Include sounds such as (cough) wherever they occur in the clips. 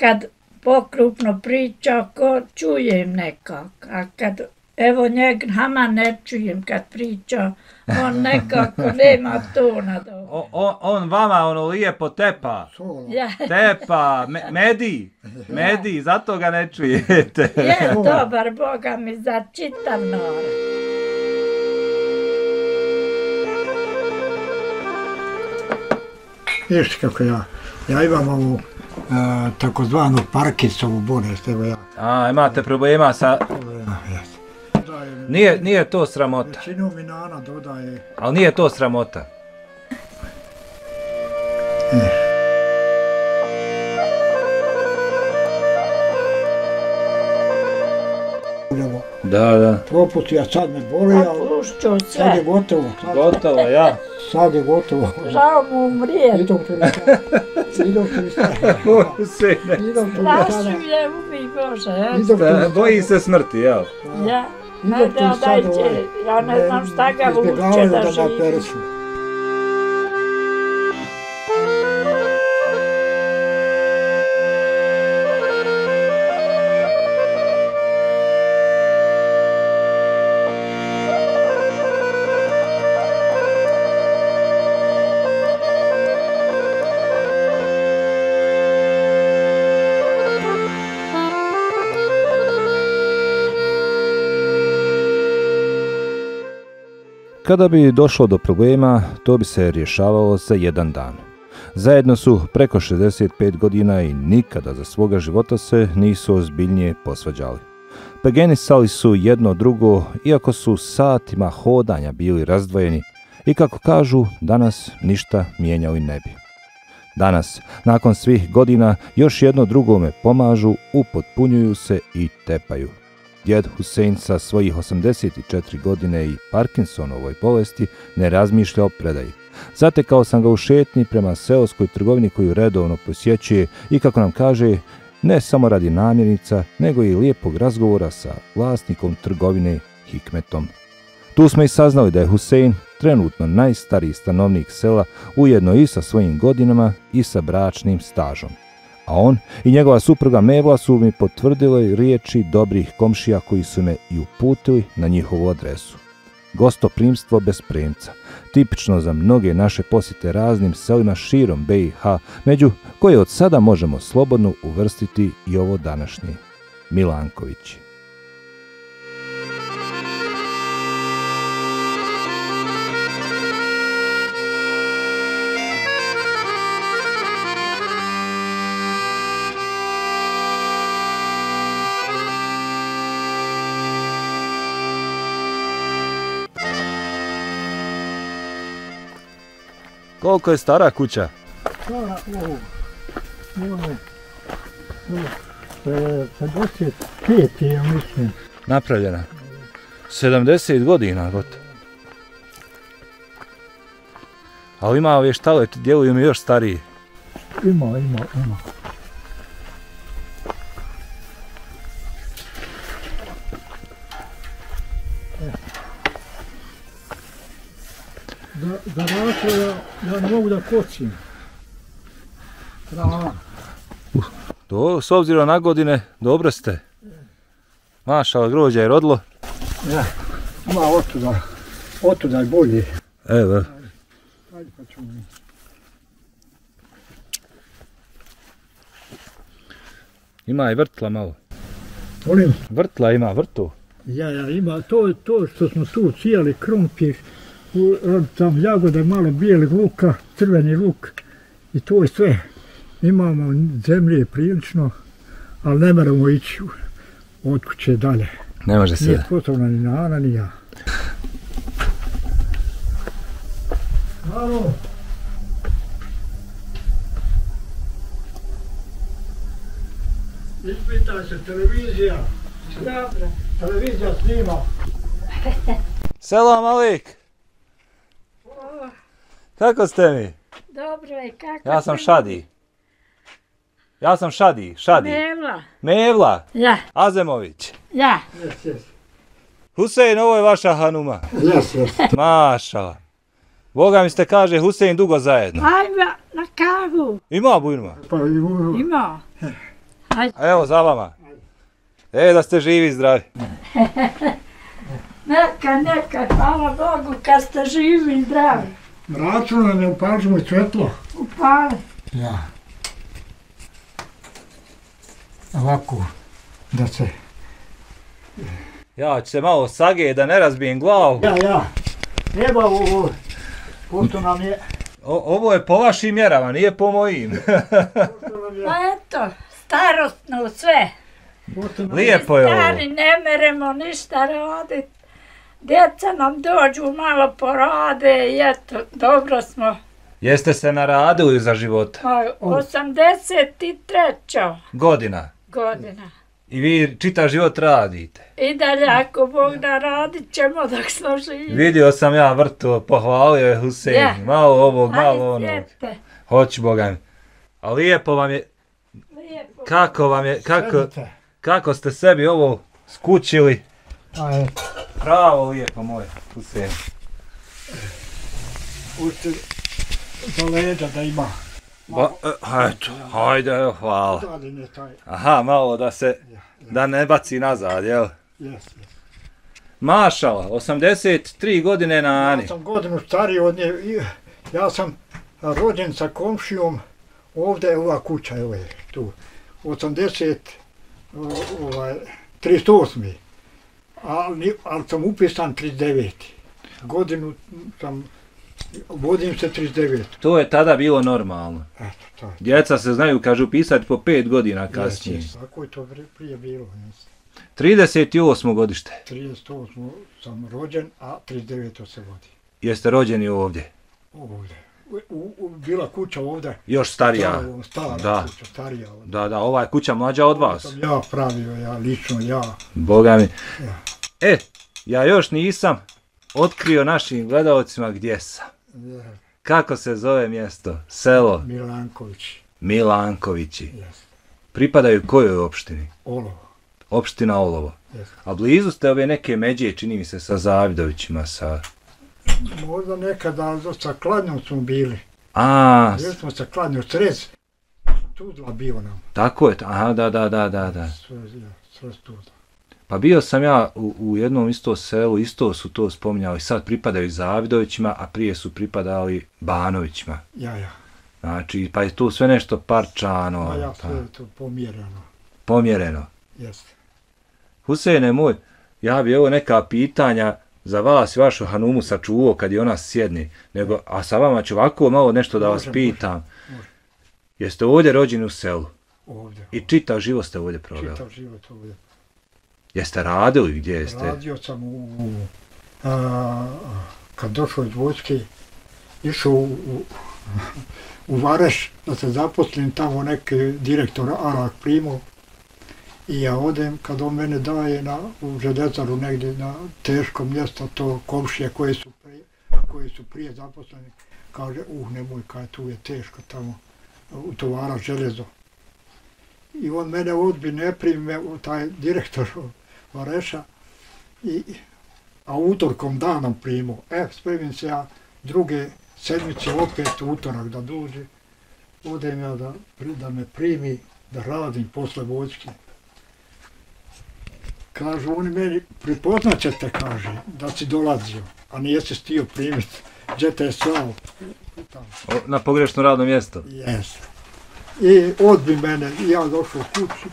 kad pokrupno priča, ko čujem nekak, a kad evo njeg nama ne čujem kad priča, on nekako (laughs) nema tona dobro. O- o- on vama ono lijepo tepa. Tepa, me- (laughs) medi, medi, zato ga ne čujete. (laughs) je dobar, Boga mi, za čitav narod. Viš kako ja, ja imam ovu takozvanu Parkinsovu bolest, evo ja. A, imate problema sa... Nije, nije to sramota, Većinu dodaje, ali nije to sramota. Da, da. propusti, a sad me boli, A ali sad je gotovo, sad, Gotovo, ja. sad je gotovo. žao mu umrijet. Idem tu (laughs) idem tu mi stane, Sine. idem tu stane, je ubi Bože, stane. Boji se smrti, jel? Ja, ne tu da dajte, ovaj, ja ne znam šta ga vuče izbjegavaju da živi. Kada bi došlo do problema, to bi se rješavalo za jedan dan. Zajedno su preko 65 godina i nikada za svoga života se nisu ozbiljnije posvađali. Pegenisali su jedno drugo, iako su satima hodanja bili razdvojeni i kako kažu, danas ništa mijenjali ne bi. Danas, nakon svih godina, još jedno drugome pomažu, upotpunjuju se i tepaju. Djed Husein sa svojih 84 godine i Parkinsonovoj bolesti ne razmišlja o predaji. Zatekao sam ga u šetnji prema seoskoj trgovini koju redovno posjećuje i kako nam kaže, ne samo radi namirnica, nego i lijepog razgovora sa vlasnikom trgovine Hikmetom. Tu smo i saznali da je Husein trenutno najstariji stanovnik sela, ujedno i sa svojim godinama i sa bračnim stažom. A on i njegova supruga Mevla su mi potvrdile riječi dobrih komšija koji su me i uputili na njihovu adresu. Gostoprimstvo bez premca, tipično za mnoge naše posjete raznim selima širom BiH, među koje od sada možemo slobodno uvrstiti i ovo današnje. Milankovići. Koliko je stara kuća? Stara, ovo, ovo ovo, e, 55 je, mislim. Napravljena. 70 godina gotovo. Ali ima ove štale, djeluju mi još stariji. Ima, ima, ima. Za, za rakle ja, ja ne mogu da kocim. Trava. Do, s obzirom na godine, dobro ste. Mašala grođa je rodilo. Ja, ima otuda, otuda je bolje. Evo, Ajde pa ćemo mi. ima i vrtla malo. Volim, Vrtla ima, vrtu. ja, ja, ima to, to što smo tu cijeli krompir, u, tam jagode, malo bijelih luka, crveni luk i to je sve. Imamo zemlje prilično, ali ne moramo ići od kuće dalje. Ne može Nije se. sposobna ni Nana, ni ja. Halo. Ispitaj se, televizija. Dobro. Televizija snima. Selam Alik! Kako ste mi? Dobro je, kako Ja sam? Šadi. Ja sam Šadi, Šadi. Mevla. Mevla, Ja, Azemović. ja. Jes. Husein, ovo je vaša Hanuma. Jes, jes. Mašala. Boga mi ste kaže Husein dugo zajedno. Ajme, na kavu. Ima bujnuma. Pa Ima. Ajde. Evo za vama. E, da ste živi i zdravi. (laughs) Neka, neka, hvala Bogu kad ste živi i zdravi. Mračno ne upažimo i svetlo. Upali. Ja. Ovako, da se... Ja ću se malo sage da ne razbijem glavu. Ja, ja. Evo ovo, pošto nam je... O- ovo je po vašim mjerama, nije po mojim. Pa eto, starostno sve. Pošto nam je Lijepo je ovo. Stari ne meremo ništa radit. Djeca nam dođu malo porade i eto, dobro smo. Jeste se naradili za života? Pa, 83. Godina. godina. I vi čitav život radite. I dalje, ako Bog da radit ćemo dok smo živi. Vidio sam ja vrtu, pohvalio je Husein. Ja. Malo ovog, malo onog. Hoću Boga mi. A lijepo vam je, Lijepo. kako vam je, kako, kako ste sebi ovo skućili. A eto, Pravo lijepo moje, Husein. ušte za leđa da ima. Ba, e, eto, hajde, evo, hvala. Aha, malo da se, da ne baci nazad, jel? Jes. Mašala, 83 godine na Ani. Ja sam godinu stariji od nje. Ja sam rođen sa komšijom. Ovdje je ova kuća, evo je tu. 80, o, ovaj, 38. Ali, ali sam upisan 39. Godinu sam, vodim se 39. To je tada bilo normalno. Eto, to je. Djeca se znaju, kažu, pisati po 5 godina kasnije. Jes, jes. Tako je to prije bilo. jes. 38. godište. 38 sam rođen, a 39 se vodi. Jeste rođeni ovdje. Ovdje. U, u, bila kuća ovdje. Još starija. Stara, stara Da. kuća, starija ovdje. Da, da, ova je kuća mlađa od vas. Sam ja pravio, ja lično, ja. Boga mi. Ja. E, ja još nisam otkrio našim gledalcima gdje sam. ja. Kako se zove mjesto? Selo Milanković, Milankovići. jes. Pripadaju kojoj opštini? Olovo, Opština Olovo. jes. A blizu ste ove neke međe, čini mi se, sa Zavidovićima, sa... Možda nekada sa Kladnjom smo bili. A, Bili smo sa Kladnjom, srez. Tuzla bio nam. tako je, aha, da, da, da, da, da. Sve, sve Tuzla. Pa bio sam ja u, u jednom isto selu, isto su to spominjali, sad pripadaju Zavidovićima, a prije su pripadali Banovićima. Ja, ja. Znači, pa je tu sve nešto parčano, A ja pa, sve to pomjereno. pomjereno. Jeste. Huseine moj, ja bi evo neka pitanja za vas i vašu Hanumu sačuvao kad je ona sjedni, nego, a sa vama ću ovako malo nešto da vas pitam. Jeste ovdje rođeni u selu Ovdje. i čitav život ste ovdje proveli? Čitav život ovdje. Jeste radili gdje jeste? Radio sam u, u a, kad došao iz vojske, išao u, u, u Vareš da se zaposlim, tamo neki direktor Arak primao. I ja odem, kad on mene daje na, u željezaru negdje na teško mjesto, to komšije koje su prije, koji su prije zaposleni, kaže, uh, nemoj, kaj tu je teško tamo, u tovara željezo. I on mene odbi, ne prime, taj direktor (laughs) Vareša, i, a utorkom danom primao. E, spremim se ja druge sedmice opet utorak da dođe. Odem ja da, da me primi, da radim posle vojske. Kažu oni meni, prepoznat ćete, kaže, da si dolazio, a nijesi stio primiti. Gdje te je slao? Na pogrešno radno mjesto. Jes. I odbi mene, i ja došao u kuću,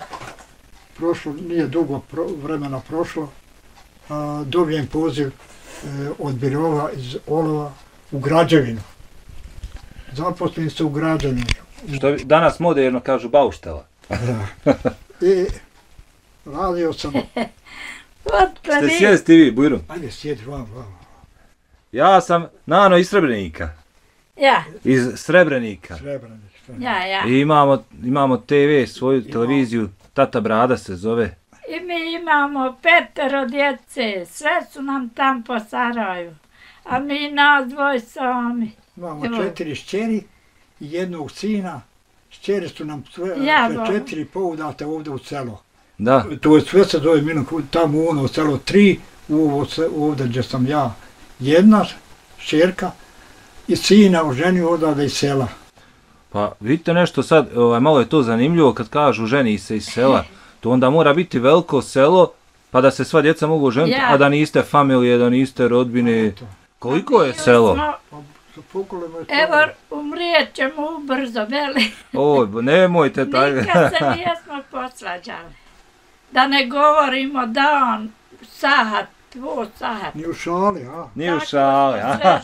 prošlo, nije dugo pro, vremena prošlo, a, dobijem poziv e, od birova iz Olova u građevinu. Zaposlim se u građevinu. Što vi- danas moderno kažu bauštela. Da. I radio sam, Ste vi, sjesti vi, Bujrum? ajde sjedi vam, vam, Ja sam Nano iz Srebrenika. ja, Iz Srebrenika. Srebrenić. ja, ja. I imamo, imamo TV, svoju televiziju, Tata Brada se zove. I mi imamo petero djece, sve su nam tam po Saraju. A mi nas dvoj sami. Imamo Evo. četiri šćeri i jednog sina. Šćeri su nam sve, sve četiri poudate ovdje u selo. Da, To je sve se zove Milan, tamo ono selo tri, ovo se, ovdje gdje sam ja, jedna šćerka i sina oženio odavde iz sela. Pa vidite nešto sad, ovaj, malo je to zanimljivo kad kažu ženi se iz sela. To onda mora biti veliko selo pa da se sva djeca mogu ženiti, Ja. a da niste familije, da niste rodbine. Koliko je selo? Pa, Evo, umrijet ćemo ubrzo, veli. Oj, nemojte (laughs) tako. Nikad se nijesmo posvađali. Da ne govorimo da on sahat, dvo sahat. Ni u šali, a? Nije u šali, a? (laughs)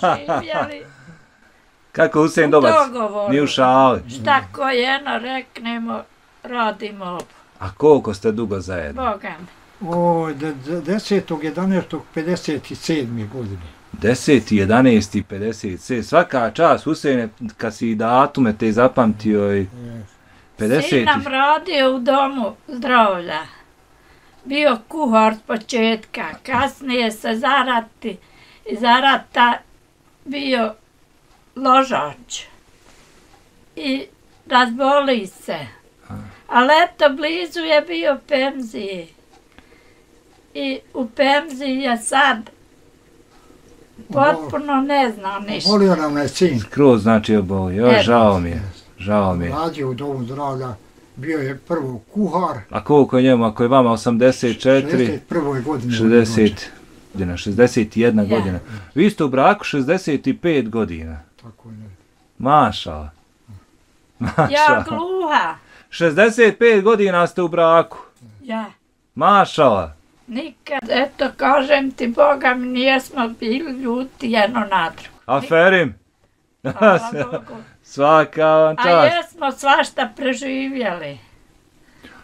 Kako Husein u Dobac? dogovoru. Nije u šali. Šta ko jedno reknemo, radimo ovo. A koliko ste dugo zajedno? Boga mi. O, de- de- 10.11.57. godine. 10. 11. 50. Svaka čast, Huseine, kad si i datume te zapamtio i Jes. 50. Sin nam radio u domu zdravlja. Bio kuhar s početka, kasnije se zarati, iz zarata bio ložač. I razboli se. Ali eto, blizu je bio penziji. I u penziji je sad potpuno ne zna ništa. Volio nam je sin. Skroz znači oboli. Joj, Eto. žao mi je. Žao mi je. Radio u domu zdravlja. Bio je prvo kuhar. A koliko je njemu, ako je vama 84, 61. godine. 60 godina, 61 Ja. godina. Vi ste u braku 65 godina. Tako je. Mašala. Ja Mašala. gluha. 65 godina ste u braku. Ja. Mašala. Nikad, eto kažem ti, Boga mi nijesmo bili ljuti jedno na drugo. Aferim. Hvala Bogu. (laughs) Svaka vam A čast. jesmo svašta preživjeli.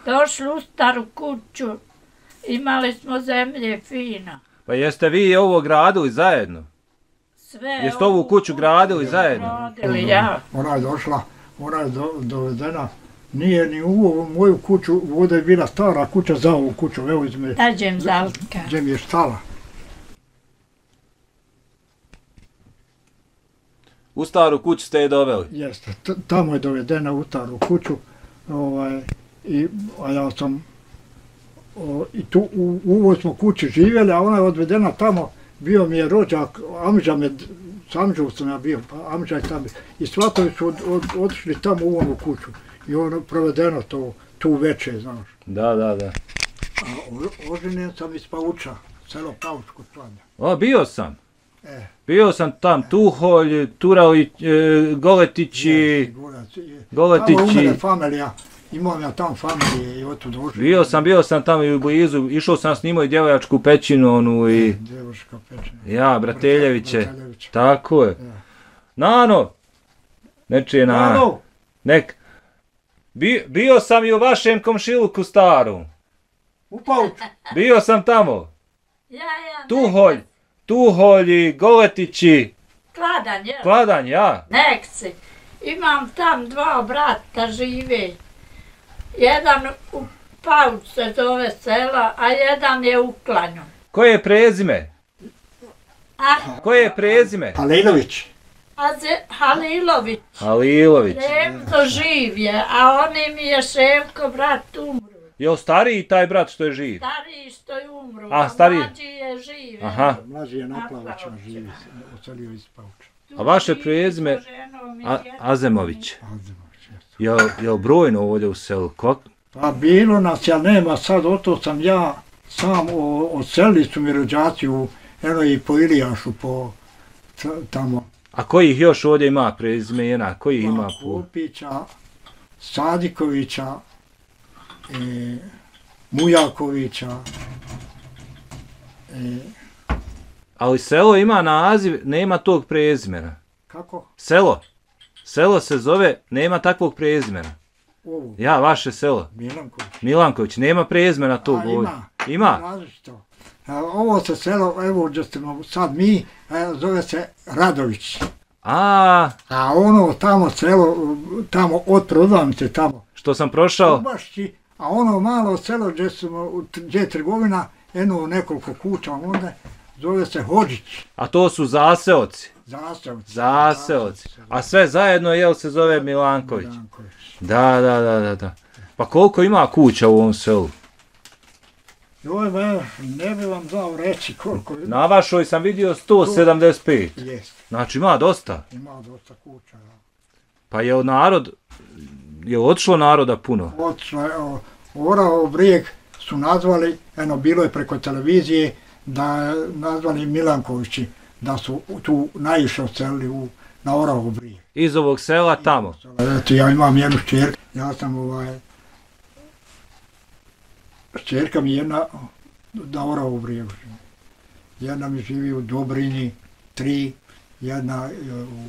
Došli u staru kuću, imali smo zemlje fino. Pa jeste vi ovo gradili zajedno? Sve Jeste ovu kuću gradili zajedno? Gradili, ja. Ona je došla, ona je do, dovedena. Nije ni u ovu moju kuću, ovdje je bila stara kuća za ovu kuću, evo izme, Dađem zalka. gdje mi je stala. U staru kuću ste je doveli. Jeste, tamo je dovedena u staru kuću, ovaj, i, a ja sam, o, i tu u, u ovoj smo kući živjeli, a ona je odvedena tamo, bio mi je rođak, Amža me, s Amžom sam ja bio, pa Amža je tamo, i svatovi su od, od, otišli tamo u onu kuću, i ono provedeno to, tu veče, znaš. Da, da, da. A oženjen sam iz Pauča, selo Paučko Slanja. O, bio sam. E. Bio sam tam, Tuholj, Turali, e, Goletići, Goletići. Familija, imam ja tam familije i otud oženjen. Bio sam, bio sam tamo i u blizu, išao sam s njima i djevojačku pećinu onu i... Djevoška pečena. Ja, Brateljeviće. Brateljeviće. Tako je. Ja. Nano! Nečije na... Alo, Nek... Bi- bio sam i u vašem komšiluku starom. u. Bio sam tamo. Ja, ja. Tuholj, Tuholji, Goletići, Kladan, je. Kladanj, ja. Nek si. Imam tam dva brata žive. Jedan u Pauč se zove sela, a jedan je u Klanju. Koje je prezime? A, Koje je prezime? Halilović. a ze, Halilović. Halilović. Remzo živ je, a oni mi je Ševko, brat, umru. Je stariji taj brat što je živ? Stariji što je umru, A, a, stariji? mlađi je živ. Aha. Mlađi je na. Plavićima živi, ocelio iz Pauča. Tu A vaše A, djecom. Azemović. Azemović, jeste. Jel, jel brojno ovdje u selu? Ko? Pa bilo nas, ja nema sad, oto sam ja sam o- odselili su mi rođaci u, eno i po Ilijašu, po tamo. A kojih još ovdje ima prezime jena? Kojih ima Pa, po... Kupića, Sadikovića, e, Mujakovića, e, Ali selo ima naziv, nema tog prezimena. kako? Selo. Selo se zove, nema takvog prezimena. Ovo, Ja, vaše selo. Milanković. Milanković, nema prezimena tog A, ovdje. ima. Ima? Različito. A, ovo se selo, evo gdje smo sad mi, zove se Radović. A, A ono tamo selo, tamo od prodavnice tamo, što sam prošao? Ubašći, a ono malo selo gdje, smo, gdje je trgovina, eno nekoliko kuća onda, zove se Hođić, A to su zaseoci. Zaseoci. Zaseoci. A sve zajedno, jel, se zove Milanković? Milanković. Da, da, da, da, da. Pa koliko ima kuća u ovom selu? Joj, ne bi vam dao reći koliko je. Na vašoj sam vidio 175. Jest, Znači ima dosta. ima dosta kuća. ja. Pa je narod, je otišlo naroda puno? Otišlo Orao brijeg su nazvali, eno bilo je preko televizije, da nazvali Milankovići, da su tu najviše ocelili u, na Orao brijeg. Iz ovog sela tamo. Eto, ja imam jednu čerku, ja sam ovaj, čerka mi jedna na Orao brijegu. Jedna mi živi u Dobrini, tri, jedna je u,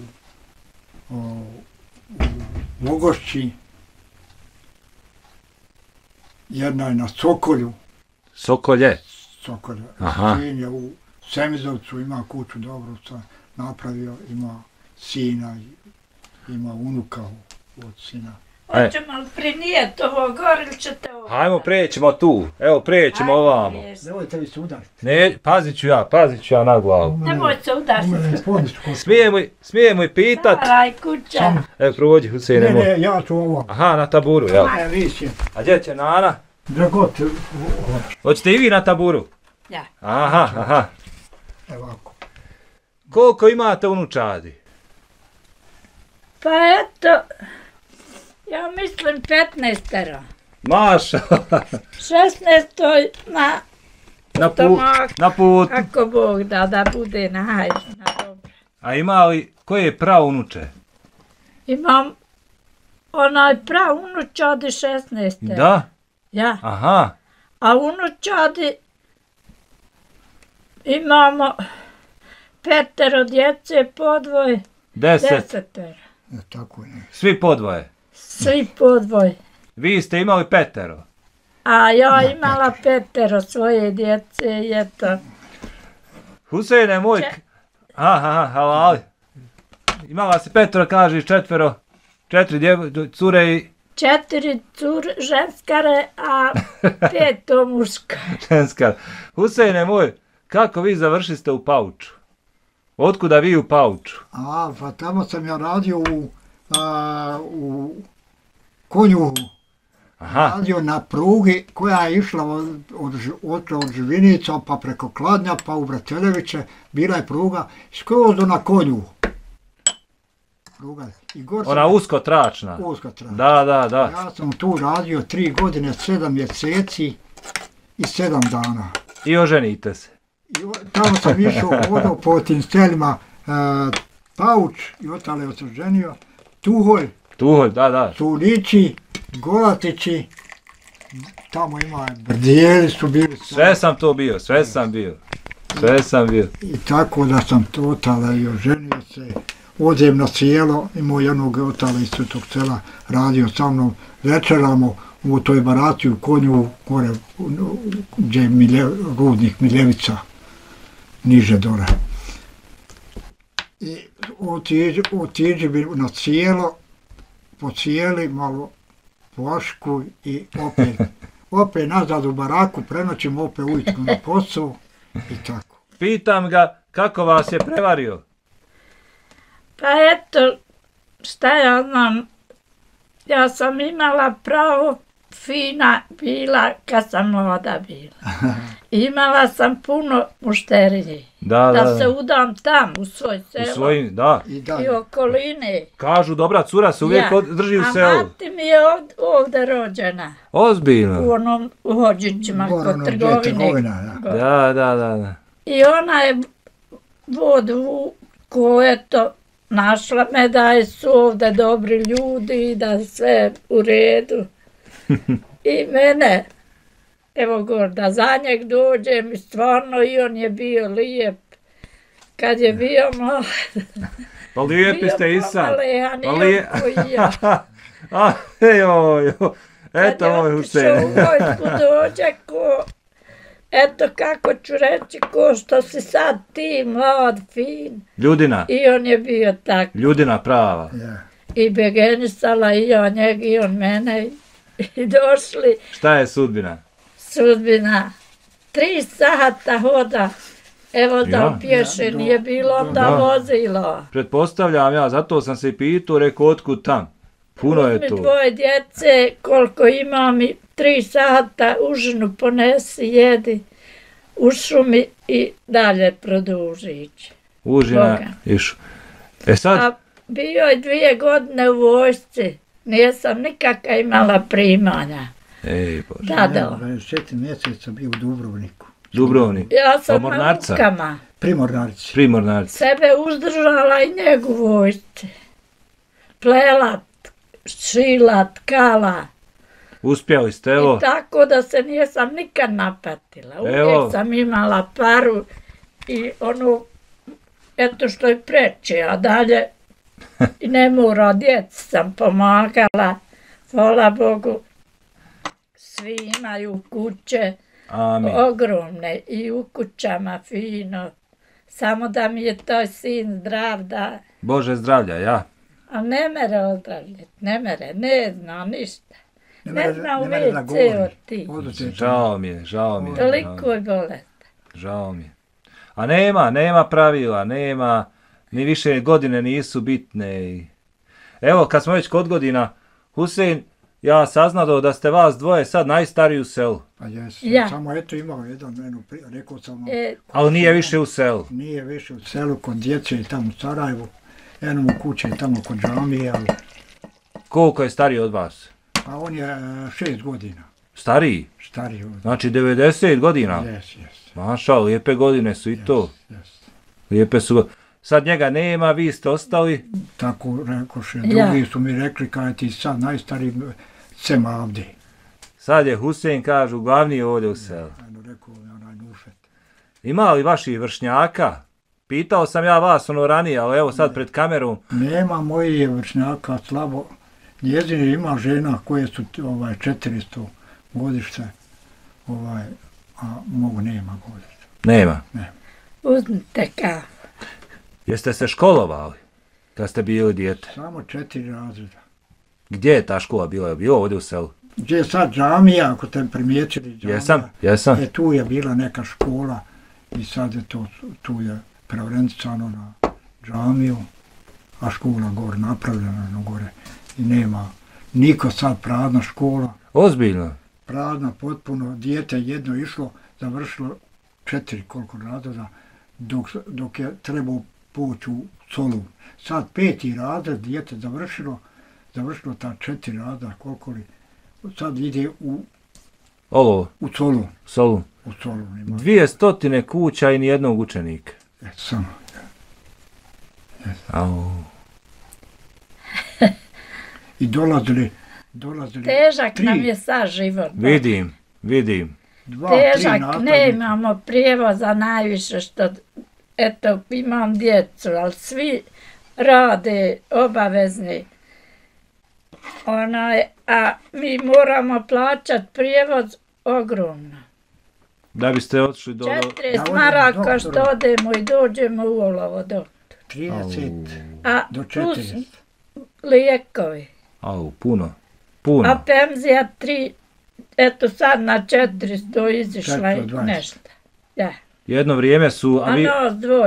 u, u Mogošći, jedna je na Sokolju, Sokolje. Sokolju, Aha. sin je u Semizovcu, ima kuću dobro sa napravio, ima sina, ima unuka od sina. E. Hoćemo li prinijeti ovo gore ili ćete ovo? Hajmo prećemo tu. Evo prećemo ovamo. jes. Nemojte vi se udariti. Ne, pazit ću ja, pazit ću ja na glavu. Nemoj se udariti. poništ kod- Smijemo, i- smijemo i pitat. Staraj kuća. Samo- E, prođi Huseine Ne, moj. ne, ja ću ovo. Aha, na taburu, jel? Ne, vi će, A gdje će Nana? u- u- hoće. Hoćete i vi na taburu? Ja. Aha, aha. Evo ovako. Koliko imate unučadi? Pa eto, ja mislim 15 Maša, 16 na na, pu, Tomak. na put. Ako Bog da, da bude na hajde, na dobro. A ima li, koje je pravo unuče? Imam onaj prav unučadi 16. Da? Ja, Aha. a unučadi imamo petero djece, podvoj, Deset. desetero. E, tako je. Svi podvoje. Svi podvoj. Vi ste imali petero. A ja imala petero svoje djece i eto. Huseine moj... Če- Aha, aha, halali. Imala si petero, kažeš četvero. Četiri djevo, cure i Četiri cur, ženskare, a (laughs) peto muška. ženska. Huseine moj, kako vi završiste u Pauču? Otkuda vi u Pauču? A, pa tamo sam ja radio u, a, u konju, Aha, radio na prugi koja je išla od, od, od, od Živinica pa preko Kladnja pa u Brateljeviće, bila je pruga skroz do na konju. Pruga. I gor sam ona usko tračna. usko traja. Da, da, da. Ja sam tu radio tri godine, sedam mjeseci i sedam dana. I oženite se. I o- tamo sam išao (laughs) hodao po tim selima e, Pauč i otale sam ženio, Tuholj, Tu, da, da. Sulići, Golatići, tamo ima Brdijeli su bili Sve sam to bio, sve sam bio. Sve sam bio. i tako da sam to otale i oženio se. Odem na sjelo, imao jednog otale iz Svetog sela, radio sa mnom, večeramo u toj barati u konju, gore, gdje je Milje, rudnik Miljevica, niže dole. I otiđi, otiđi bi na cijelo, po cijeli, malo pošku i opet, opet nazad u baraku, prenoćim opet ujutro na posao i tako. Pitam ga kako vas je prevario. Pa eto, šta ja znam, ja sam imala pravo fina bila kad sam mlada bila. (laughs) Imala sam puno mušterije. Da, Da da, se da. udam tam u svoj U selo svojim, da. I i dalje. okoline. Kažu dobra cura se uvijek Ja. od- drži u A selu. mati mi je ovd- ovdje rođena. U Ozbiljno. onom hođićima kod ono, je trgovine. da. Da, da, da, da. I ona je vodu ko eto našla me da je su ovdje dobri ljudi i da je sve u redu. I mene, evo gor, da za njeg dođem i stvarno i on je bio lijep. Kad je bio mlad, (laughs) Pa lijepi ste i sad. Pa on lije- ja. (laughs) A, joj, joj. Eto Kad je moj otišao u Husein. vojsku (laughs) dođe ko, eto kako ću reći, ko što si sad ti mlad, fin. Ljudina, I on je bio tak. ljudina prava. Ja. I begenisala i ja njeg i on mene. I (laughs) došli Šta je sudbina? sudbina. Tri sata hoda. Evo da Ja. pješe Ja, nije bilo onda da. vozilo. Pretpostavljam ja, zato sam se i pitao, rekao otkud tam. Puno je to. dvoje djece, koliko imam i tri sata užinu ponesi, jedi u šumi i dalje produži ići. Užina išu. E sad, A bio je dvije godine u vojsci. Nisam nikakva imala primanja. Ej, Bože. Da, da. 24 mjeseca bio u Dubrovniku. Dubrovnik. Ja sam na rukama Primornarci. Primornarci. sebe uzdržala i njegu vojsci. Plela, šila, tkala. Uspjeli ste, evo. I tako da se nisam nikad napatila. Uvijek Evo. sam imala paru i ono, eto što je preče, a dalje i ne mora, djeci sam pomagala. Hvala Bogu, svi imaju kuće Amin. ogromne i u kućama fino. Samo da mi je taj sin zdrav da, Bože zdravlja, ja. a ne mere ozdravljati, ne mere, ne zna ništa. Ne mere- zna u WC. Oduzet Žao mi je, žao mi je. Toliko je bolest. Žao mi je. A nema, nema pravila, nema, ni više godine nisu bitne. Evo, kad smo već kod godina, Husein, ja saznao da ste vas dvoje sad najstariji u selu, Pa jes, Ja. samo eto imao jedan menu, rekao sam vam, E, ali nije više u selu. nije više u selu kod djece i tamo u Sarajevu, jednom u kući i tamo kod džamije, ali, Koliko je stariji od vas? a on je e, šest godina Stariji? stariji od... Znači 90 godina? Jes, jes, Maša, lijepe godine su i to. jes. Lijepe su go- Sad njega nema, vi ste ostali. Tako rekoše, Ja. drugi su mi rekli kada ti sad najstariji sem Avdi. Sad je Husein, kažu, glavni ovdje u selu. Ima li vaših vršnjaka? Pitao sam ja vas ono ranije, ali evo sad pred kamerom. Nema mojih vršnjaka slabo. Njezine ima žena koje su ovaj 400 godište, ovaj, a mogu nema godište. Nema. uzmite ka. Jeste se školovali kad ste bili dijete? Samo četiri razreda. Gdje je ta škola bila? Je bilo ovdje u selu? Gdje je sad džamija, ako ste primijetili džamija, Jesam, jesam. E, tu je bila neka škola i sad je to, tu je preorijenticano na džamiju, a škola gore napravljena na gore i nema niko sad prazna škola, Ozbiljno. prazna potpuno, dijete jedno išlo, završilo četiri koliko razreda, dok, dok je trebao poći u Solun. Sad peti razred, dijete završilo, završilo ta četiri razreda, koliko li, sad ide u, Ovo, u Solun, Solun. u Solun ima. Dvije stotine kuća i nijednog učenika. E, samo. Au. I dolazili, dolazili Težak tri, nam je sad život. Vidim, vidim. dva, tri Težak, nemamo prijevoza najviše što, eto, imam djecu, ali svi rade obavezni. Onaj, a mi moramo plaćati prijevoz ogromno. Da biste otišli do... do- 40 Ja vodim maraka što odemo i dođemo u olovo do. 30 A do plus 40. lijekovi. Au, puno. A Puno. penzija tri, eto sad na 400 izišla 420. nešto. Ja. Jedno vrijeme su... A Avi...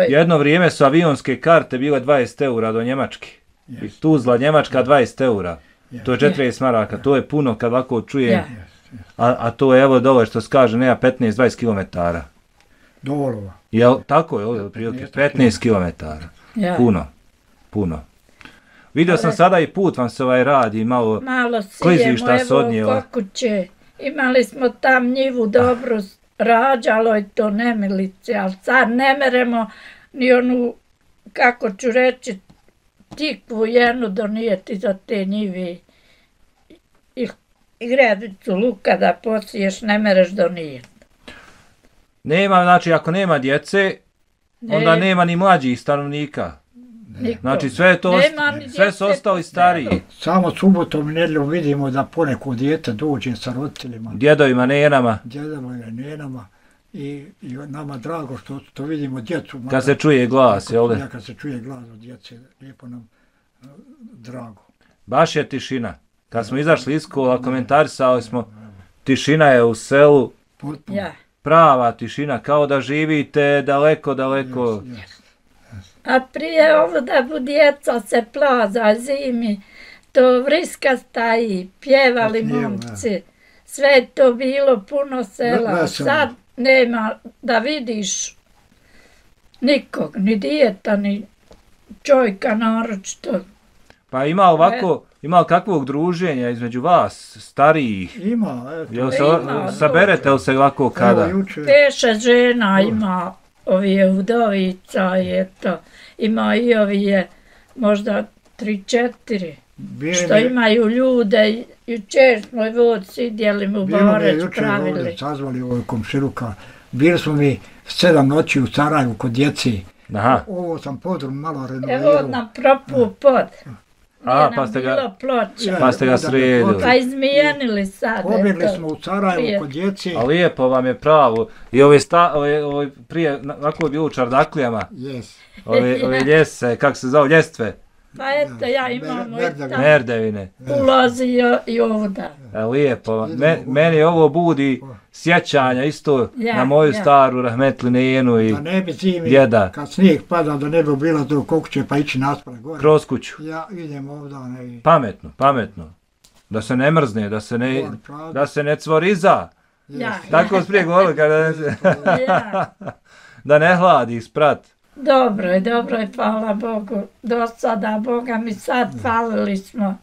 Jedno vrijeme su avionske karte bile 20 eura do Njemačke. I Yes. Tuzla Njemačka 20 eura. Yes. To je 40 maraka, to je puno kad ovako čuje. A, a to je evo dole što se kaže, nema 15-20 km. Do Volova. Jel, tako je ovdje otprilike, 15 km. Ja. Puno, puno. Vidio sam sada i put vam se ovaj radi, malo, Malo Klizišta se odnijela. kuće. Imali smo tam njivu dobru, s- rađalo je to nemilice, ali sad ne meremo ni onu, kako ću reći, tikvu jednu donijeti za te njive. I, i gredicu luka da posiješ, ne mereš donijeti. nema, znači ako nema djece, onda nema ni mlađih stanovnika. Niko. Znači sve je to, Nema sve su ostali stariji. Samo subotom i nedjeljom vidimo da poneko dijete dođe sa roditeljima, Djedovima, nenama, djedama i nenama i, i nama drago što, što vidimo djecu. kad se čuje glas, jel da? Kad se čuje glas od djece, lijepo nam e, drago. Baš je tišina. Kad smo izašli iz škola, komentarisali smo, tišina je u selu, Potpuno. Prava tišina, kao da živite daleko, daleko. Yes, yes. A prije ovo da bu djeca se plaza zimi, to vriska staji, pjevali pjeva, momci. Sve je to bilo puno sela. Sad nema da vidiš nikog, ni dijeta, ni čovjeka naročito. Pa ima ovako, ima li kakvog druženja između vas, starijih? Ima. Jel Ima, saberete li se ovako kada? Peše žena ima ovi je udovica i eto, ima i ovi je možda tri, četiri, bili što mi- imaju ljude. Jučer smo i vod sidjeli mu Boreć pravili. ovdje sazvali ovoj komširuka. Bili smo mi sedam noći u Sarajevu kod djeci. Aha, Ovo sam podrum malo Evo renovirao. nam propu pod. A, pa ste ga- ploča. Pa ste ga sredili. Pa izmijenili sad. Pobjegli smo u Sarajevu prije. kod djeci. a lijepo vam je pravo. I ove, sta, ove, ove prije, na- onako je bilo u čardaklijama, Yes. ove, ove (laughs) ljese, kako se zove, ljestve, Pa eto, ja imamo i Merdevine. ulozi i- ovda. E, lijepo. Me, meni ovo budi sjećanja isto Ja, na moju ja. staru rahmetlinenu i Da ne bi zimi, djeda kad snijeg pada, da ne bi bilo do kokuće pa ići naspred gore. kroz kuću. Ja idem ovdje, ne, Pametno, pametno. Da se ne mrzne, da se ne, pravda. da se ne cvoriza. Ja, Tako smo prije govorili kada (laughs) (laughs) da ne hladi sprat. Dobro je, dobro je, hvala Bogu. Do sada, Boga mi sad falili smo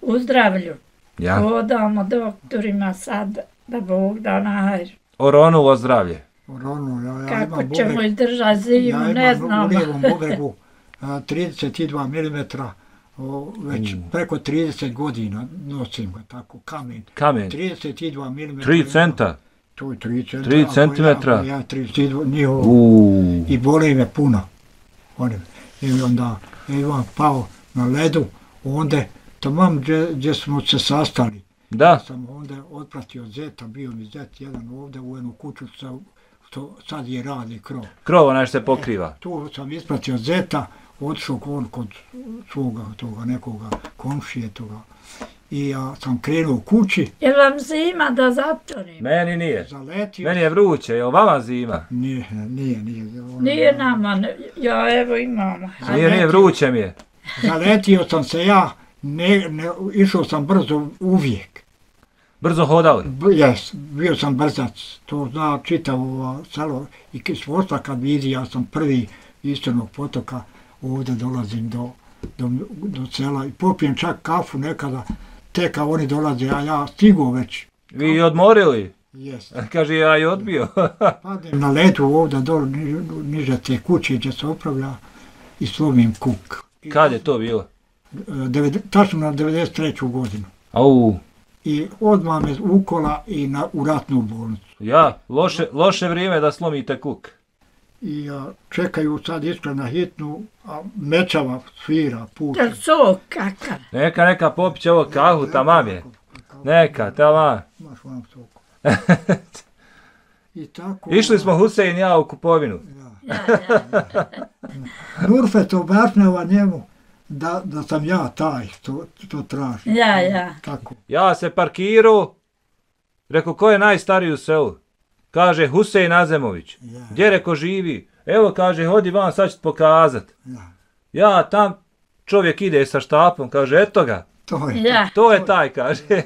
u zdravlju. Ja. Hodamo doktorima sad, da Bog da nahaj. Oronulo zdravlje. U Ronu, ja, ja Kako imam ćemo bubreg, izdržati zimu, ja ne imam u znam. lijevom bubregu a, 32 mm, o, već preko 30 godina nosim ga tako, kamen. Kamen. 32 mm. 3 centa. To je 3 centa. Tri ako centimetra. Ja, ako ja 32, njihovo. Uuu. I boli me puno. Oni, I onda imam pao na ledu, onda tamam gdje, gdje smo se sastali. Da, sam onda otpratio zeta, bio mi zet jedan ovdje u jednu kuću, sa, što sad je radi krov. krov onaj što se pokriva. Tu sam ispratio zeta, otišao on kod svoga toga nekoga komšije toga. I ja sam krenuo kući, Jel vam zima da zatvorim? Meni nije. zaletio. Meni je vruće, jel vama zima? Nije, nije, nije. Nije nama, ne- ja evo imamo. Nije, nije, vruće mi je. Zaletio sam se ja, ne, ne, išao sam brzo uvijek. Brzo hodali. Jes, bio sam brzac, to zna čitavo selo i svojstva kad vidi, ja sam prvi istrnog potoka, ovdje dolazim do, do, do sela i popijem čak kafu nekada, tek kad oni dolaze, a ja stigu već, Vi odmorili. jes. (laughs) Kaže, ja i odbio. (laughs) Padem na ledu ovdje dole, ni- niže te kuće gdje se upravlja i slomim kuk. Kad je to bilo? e, devede- tačno na 93. godinu. Au, I odmah me ukola i na, u ratnu bolnicu. ja, loše, loše vrijeme da slomite kuk. I a, čekaju sad iskra na hitnu, a mečava svira, puša. Jel sok kakav? Neka, neka popiće ovo kahu, tamam je. Neka, tamam. Maš vam soku. (laughs) I tako... Išli smo Husein i ja u kupovinu. Ja, ja. (laughs) Nurfet objašnjava njemu da, da sam ja taj što to traži. Ja, ja. Tako. Ja se parkiru. Rekao, ko je najstariji u selu? Kaže, Husein Azemović. Ja. Gdje reko živi? Evo, kaže, hodi van, sad ću pokazat. Ja. Ja tam, čovjek ide sa štapom, kaže, eto ga. To je Ja, To je taj, kaže. (laughs)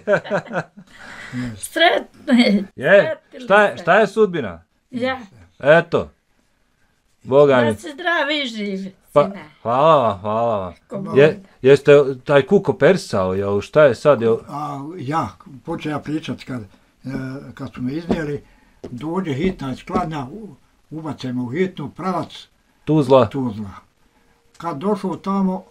sretni. je, šta je, šta je sudbina? Ja, Eto. Boga mi. da si zdrav i živ. Pa, hvala vam, hvala vam. Je, jeste taj kuk opersao, jel, šta je sad, jel? A ja, počeo ja pričat kad, e, kad su me iznijeli, dođe hitna iz Kladnja, ubace me u hitnu, pravac Tuzla. Tuzla. Kad došao tamo,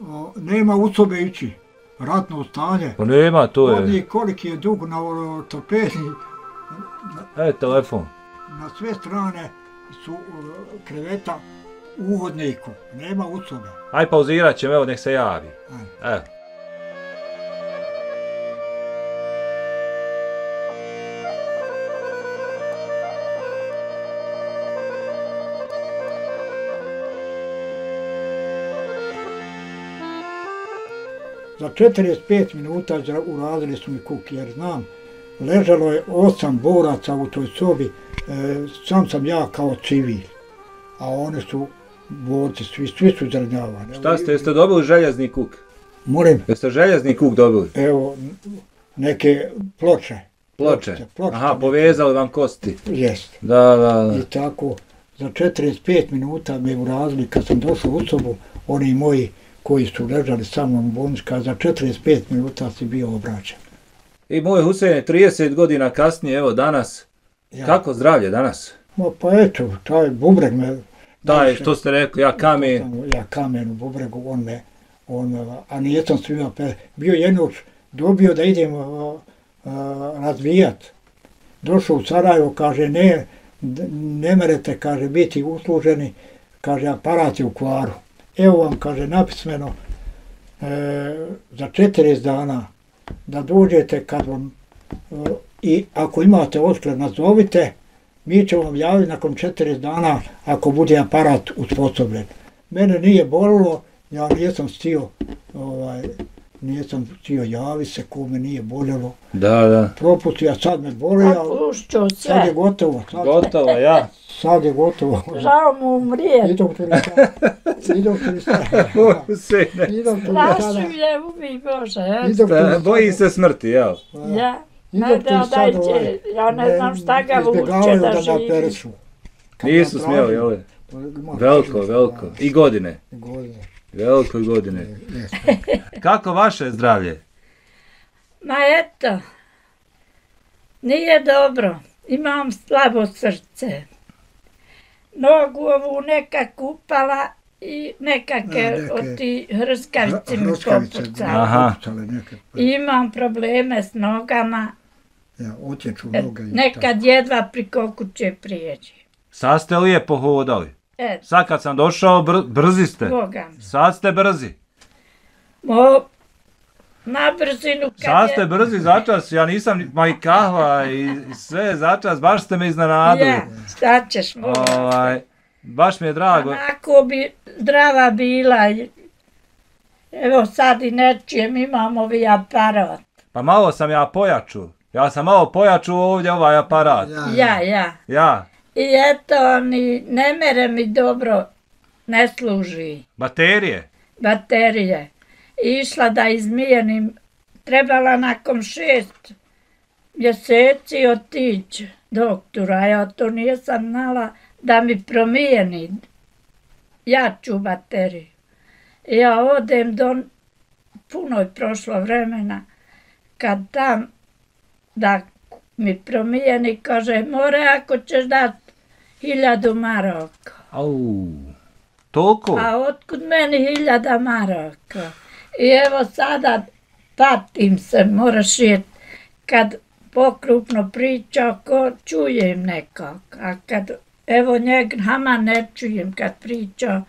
o, nema u sobe ići, ratno stanje. Pa nema, to je. Vodi koliki je dug na ortopedi, E, telefon. na sve strane su o, kreveta u hodniku, nema u sobe. Aj pauzirat ćemo, evo nek se javi. Aj. Evo. Za 45 minuta uradili su mi kuk, jer znam, ležalo je osam boraca u toj sobi, e, sam sam ja kao civil, a oni su borci, svi, svi su zranjavani. Šta ste, jeste dobili željezni kuk? Molim, Jeste željezni kuk dobili? evo, neke ploče. Ploče. ploče Aha, neke. povezali vam kosti. Jest. Da, da, da. I tako, za 45 minuta me urazili, kad sam došao u sobu, oni moji koji su ležali sa mnom u bolnici, kaže za 45 minuta si bio obraćen. I moj Husein, 30 godina kasnije, evo danas, Ja. kako zdravlje danas? Ma pa eto, taj bubreg me... Taj, što ste rekli, ja kamen, Ja kamen u bubregu, on me, on, a nijesam svima, pe, bio jednog dobio da idem a, a, razvijat. Došao u Sarajevo, kaže, ne, ne merete, kaže, biti usluženi, kaže, aparat je u kvaru. Evo vam, kaže, napismeno, e, za 40 dana da dođete kad vam, e, i ako imate otklad, nazovite, mi ćemo vam javiti nakon 40 dana ako bude aparat usposobljen. Mene nije bolilo, ja nisam stio, ovaj, nisam stio javi se kome nije boljelo. da, da, Propustio, a sad me boli, A ali sad je gotovo, sad, gotovo, ja. sad je gotovo. Žao mu umrijeti. (laughs) I doktor je sada, i doktor je sada, i doktor je sada, ubi Bože. i Sta- boji se smrti, jel? Ja, i ne da sad, dajte, ovaj, ja ne znam šta ga vuče izbjegavaju da živi. Nisu smjeli, jel? ima Veliko, veliko. I godine, godine, veliko i godine. (laughs) Kako vaše zdravlje? Ma eto, nije dobro. Imam slabo srce. Nogu ovu neka kupala i neke od ti hrskavice mi neke. I Imam probleme s nogama. Ja, otječu E, noge i tako. Nekad jedva priko kuće prijeđi. Sad ste lijepo hodali. E, Sad kad sam došao, br- brzi ste. Boga mi. Sad ste brzi. Mo, na brzinu kad Sad je... ste brzi začas, ja nisam, ni- ma i kahva i sve začas, baš ste me iznenadili. Ja, šta ćeš. Ovaj, baš mi je drago. Onako bi zdrava bila. Evo sad i ne čujem, imam ovi aparat. Pa malo sam ja pojaču. Ja sam malo pojaču ovdje ovaj aparat. Ja, ja. Ja, I eto, ni ne mere mi dobro, ne služi baterije. baterije. Išla da izmijenim, trebala nakon šest mjeseci otići doktora, ja to nisam znala da mi promijeni jaču bateriju. I Ja odem do, puno je prošlo vremena, kad tam da mi promijeni, kaže, more ako ćeš dat hiljadu maraka. Au, toliko? A otkud meni hiljada maraka? I evo sada patim se, moraš je kad pokrupno priča, ko čujem nekak. A kad, evo njeg, hama ne čujem kad priča,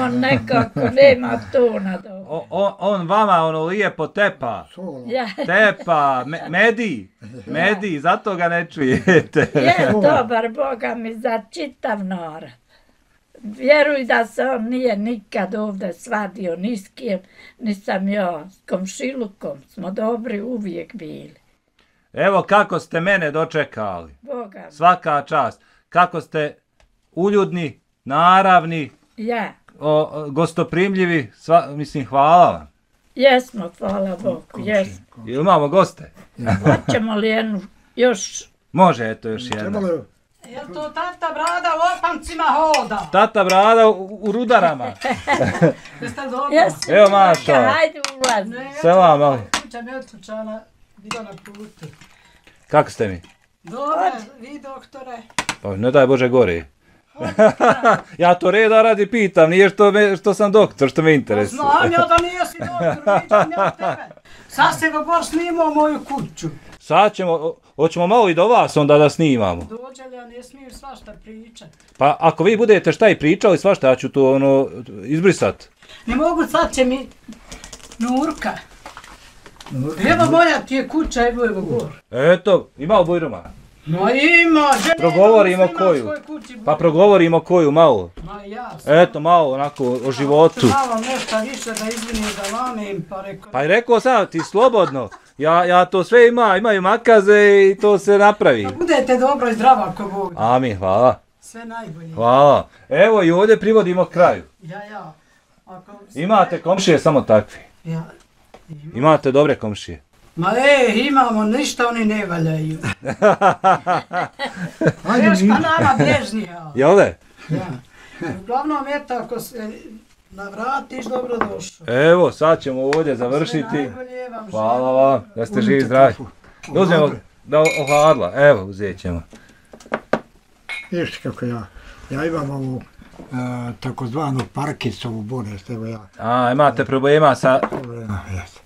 on nekako nema tona dobro. O, o- on vama ono lijepo tepa. Tepa, me, medi, (laughs) medi, zato ga ne čujete. je dobar, Boga mi, za čitav narod. Vjeruj da se on nije nikad ovdje svadio ni s kim, ni sam ja, s komšilukom smo dobri uvijek bili. Evo kako ste mene dočekali. Boga mi. Svaka čast. Kako ste uljudni, naravni, Ja, o, gostoprimljivi, sva, mislim hvala vam. jesmo, hvala Bogu, jesmo. Jel imamo goste? Hoćemo li jednu još Može, eto još jedna. Jel to tata brada u opancima hoda? Tata Brada u, u rudarama. (laughs) Jeste dobro? Jesmo, Evo, Mašo. Hajde ulazi. Ne, Selam, ali. Kuća mi otključana, bila na putu. Kako ste mi? Dobre, vi doktore. Pa ne daj Bože gori. Ja to reda radi pitam, nije što, me, što sam doktor, što me interesuje. Znam ja da nisi doktor, vidim ja tebe. Sad se ga gor snimao moju kuću. Sad ćemo, o- hoćemo malo i do vas onda da snimamo. Dođe li ja ne smijem svašta pričat. Pa ako vi budete šta i pričali, svašta ja ću to ono izbrisat. Ne mogu, sad će mi Nurka. Evo moja ti je kuća, evo evo gor. Eto, ima u Bujruma. Ma ima, Progovorimo koju. Pa progovorimo koju malo. Ma ja. Eto, malo onako o životu. Malo nešto više da izvini da lanem, pa rekao. Pa rekao sam ti slobodno. Ja, ja to sve ima, imaju makaze i to se napravi. Budete dobro i zdravo ako Bog. Amin, hvala. Sve najbolje. Hvala. Evo i ovdje privodimo kraju. Ja, ja. Ako... Imate komšije samo takvi. Ja. Imate dobre komšije. Ma e, imamo, ništa oni ne valjaju. (laughs) Još pa nama bježnija. Jel da? Ja. Uglavnom, eto, ako se Navratiš, dobro došao. Evo, sad ćemo ovdje završiti. Najbolje vam Hvala vam, da ste živi zdravi. uzmemo, da ohladla, evo uzet ćemo. Vidiš kako ja, ja imam ovu a, takozvanu Parkinsovu bolest, evo ja. A, imate problema sa... Je, jes.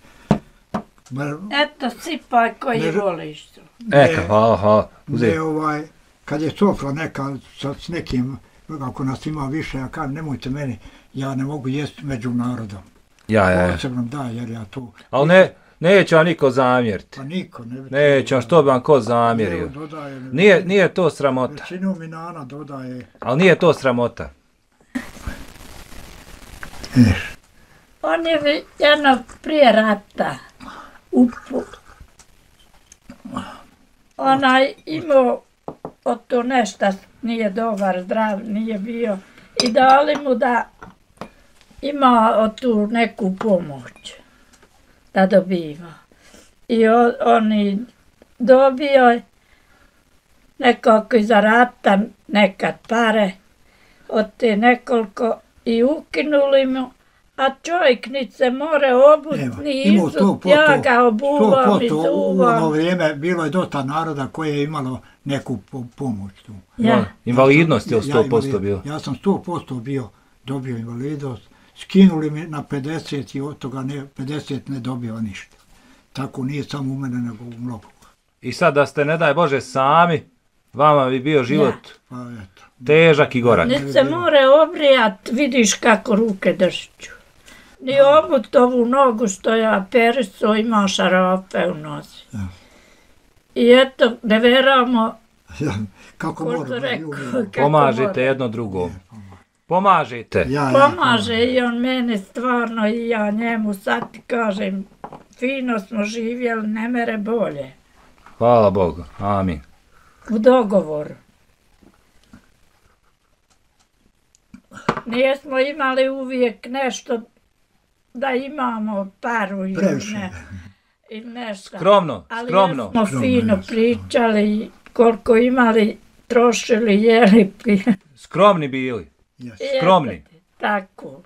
Ma, Eto, sipaj koji Ne- voliš. Eka, hvala, hvala. Uzet. ne, ovaj, kad je sofra neka sa, s nekim, ako nas ima više, ja kažem, nemojte meni, ja ne mogu jesti među narodom. Ja, ja, ja. Da, jer ja tu, Ali ne, neće vam niko zamjeriti. pa niko ne bi... Neće vam, što bi vam ko zamjerio. Evo, dodaje, Nije, nije to sramota, Većinu mi Nana dodaje, ali nije to sramota. On je vi- jedno prije rata upu. Onaj imao od to nešto nije dobar, zdrav, nije bio. I dali mu da ima od tu neku pomoć da dobiva. I o- oni dobio je nekako iza rata nekad pare od te nekoliko i ukinuli mu, a čovjek ni se more obut, Evo, ni imao izut, 100%, ja ga obuvam i 100% u ono vrijeme bilo je dosta naroda koje je imalo neku po- pomoć tu. Ja. Invalidnost je od Ja 100% invalid- bio. Ja sam 100% bio, dobio invalidnost. Skinuli mi na 50 i od toga ne, 50 ne dobio ništa. Tako nije samo u mene nego u mnogo. I sad da ste, ne daj Bože, sami, vama bi bio život Pa eto. težak i gorak. Ni se more obrijat, vidiš kako ruke dršću. Ni obut ovu nogu što ja periso ima šarape u nozi. Ja. I eto, ne veramo, Kako ko što moram. rekao, ljudi. kako Pomažite mora. jedno drugom. Pomažite. Ja, Pomaže i on mene stvarno i ja njemu sad ti kažem, fino smo živjeli, ne mere bolje. Hvala Bogu. Amin. U dogovoru. Nijesmo imali uvijek nešto da imamo paru ili Previše. ne. I nešto. Skromno, Ali skromno. jesmo Skromno, fino pričali, koliko imali, trošili, jeli. Skromni bili. Jes. I Skromni. eto ti, Tako.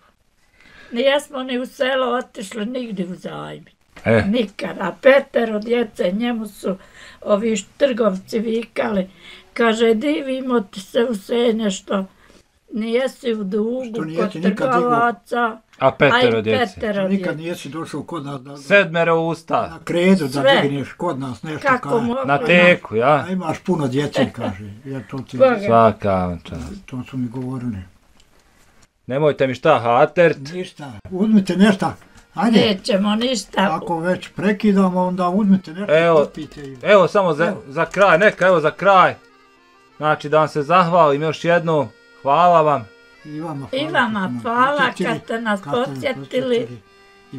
Nijesmo ni u selo otišli nigdje u zajmi. E, Nikad. A petero djece, njemu su ovi trgovci vikali. Kaže, divimo ti se u senje što nijesi u dugu Što kod trgovaca. A petero djece. petero Nikad djece. nijesi došao kod nas da, Sedmero usta. na kredu da Sve. digneš kod nas nešto Kako kaže. mogu? Na teku, ja. A imaš puno djece, kaže. Jer to, ti. Svaka čast. to su mi govorili. Nemojte mi šta hatert. Ništa. Uzmite nešto. Ajde. Nećemo ništa. Ako već prekidamo, onda uzmite nešto Evo. popijte. i- Evo samo za, Evo. za kraj, neka evo za kraj. Znači da vam se zahvalim još jednom. Hvala vam. I vama I hvala vama što ste nas hvala kad ste nas podsjetili.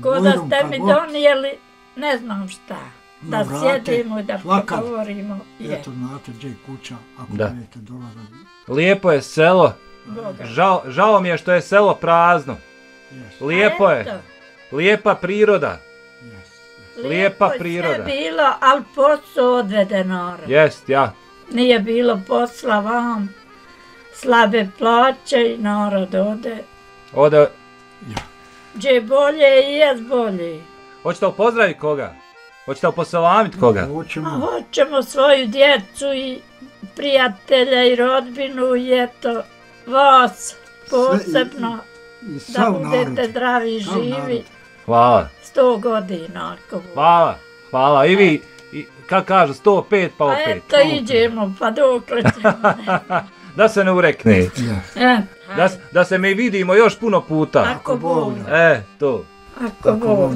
Ko da ste kad mi donijeli, ne znam šta. Da vrate, sjedimo i da svakad. pogovorimo. Je, Eto, znate gdje je kuća, ako Da. dolazili. Lijepo je selo. Žao, žao mi je što je selo prazno. Lijepo je. Lijepa priroda. Lijepa lijepo je priroda. Sve bilo, ali posao odvede narod. Jest, ja. Nije bilo posla vam, slabe plaće i narod ode. Ode, Gdje je bolje i jest bolje. hoćete li pozdraviti koga? Hoćete li poselamiti koga? A Hoćemo, hoćemo svoju djecu i prijatelja i rodbinu i eto vas posebno i da budete narod. zdravi i živi narod. Hvala. sto godina ako. Hvala. Hvala. I vi, i, kak kažu, 105 pa Pa opet. eto idemo, pa dokle ćemo. (laughs) Da se ne urekne. Jes. E, Da, da se mi vidimo još puno puta. ako Bog da. E, to. Ako Ako Bog